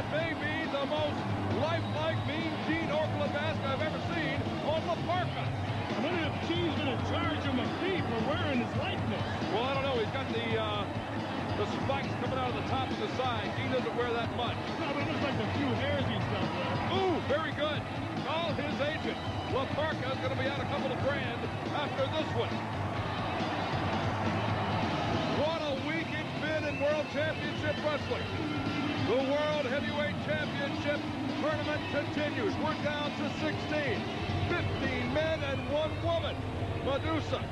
what may be the most lifelike, mean Gene Okerlund mask I've ever seen on La Parka. I wonder if Gene's going to charge him a fee for wearing his likeness. Well, I don't know. He's got the uh, the spikes coming out of the top and the side. Gene doesn't wear that much. No, but it looks like the few hairs he's got there. Ooh, very good. Call his agent. La Parka is going to be out a couple of grand after this one. What a week it's been in World Championship Wrestling. The World Heavyweight Championship tournament continues. We're down to 16. 15 men and one woman. Medusa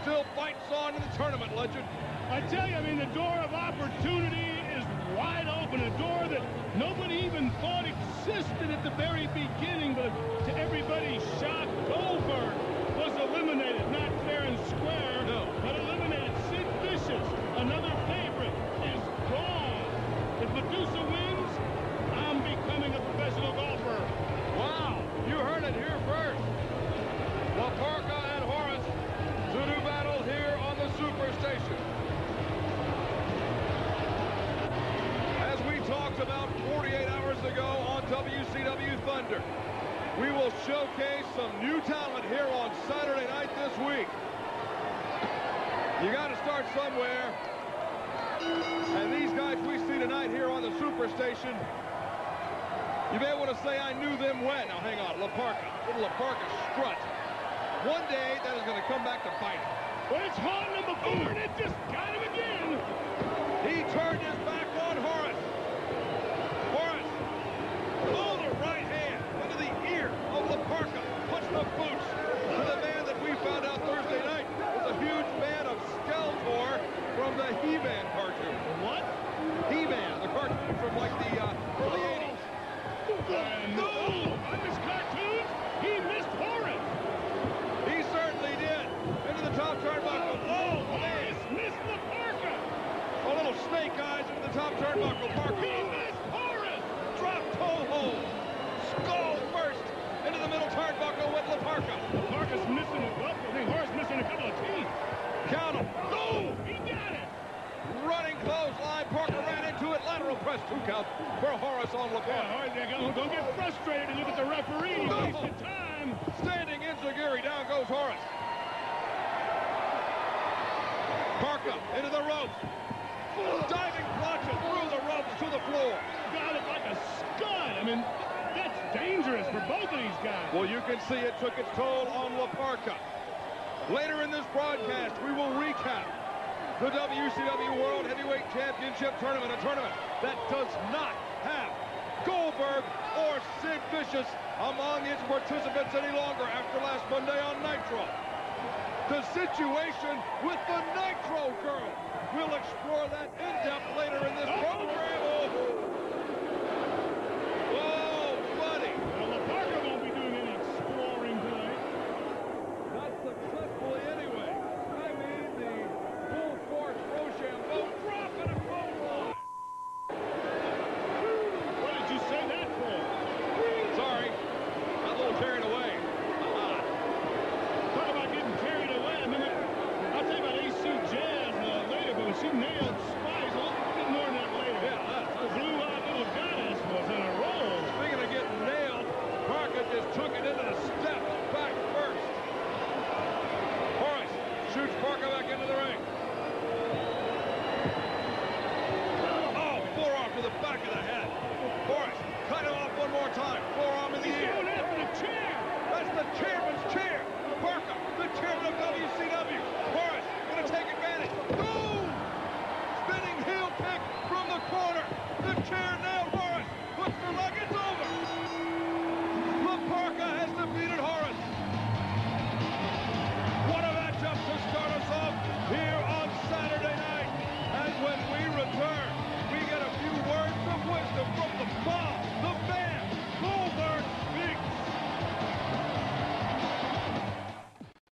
still fights on in the tournament, legend. I tell you, I mean, the door of opportunity is wide open. A door that nobody even thought existed at the very beginning, but to everybody's shock, Goldberg was eliminated. Not fair and square, No. but eliminated. Sid Vicious, another favorite, is gone. If Medusa wins, I'm becoming a professional golfer. Wow, you heard it here first. La Parka and Horace to do battle here on the Superstation. As we talked about 48 hours ago on WCW Thunder, we will showcase some new talent here on Saturday night this week. You got to start somewhere. And these guys we see tonight here on the Superstation you may want to say I knew them when. Now, hang on. La Parka. Little La Parka strut. One day, that is going to come back to bite him. Well, it's haunting him before, and it just got him again. He turned his back on Horace. Horace. Oh, the right hand into the ear of La Parka. Puts the boots to the man that we found out Thursday night was a huge fan of Skeletor from the He-Man cartoon. What? He-Man, the cartoon from like the uh, early 80s. And No! on this cartoon, he missed Horace. He certainly did. Into the top turnbuckle. Oh, man. Missed the Parka. A little snake eyes into the top turnbuckle. Parka. He missed Horace. Drop toe hold. Skull first into the middle turnbuckle with La Parka. Parka's missing a couple. I think Horace missing a couple of teeth. Count him. Oh, he got it. Running clothesline. Parka. Lateral press. Two count for Horace on La Yeah, Parka. Horace, don't, get frustrated and look at the referee. No. wasted time. Standing Enziguri. Down goes Horace. Parka into the ropes. Diving plancha through the ropes to the floor. Got it like a scud. I mean, that's dangerous for both of these guys. Well, you can see it took its toll on La Parka. Later in this broadcast, we will recap the WCW World Heavyweight Championship Tournament, a tournament that does not have Goldberg or Sid Vicious among its participants any longer after last Monday on Nitro. The situation with the Nitro Girl. We'll explore that in depth later in this program. Parka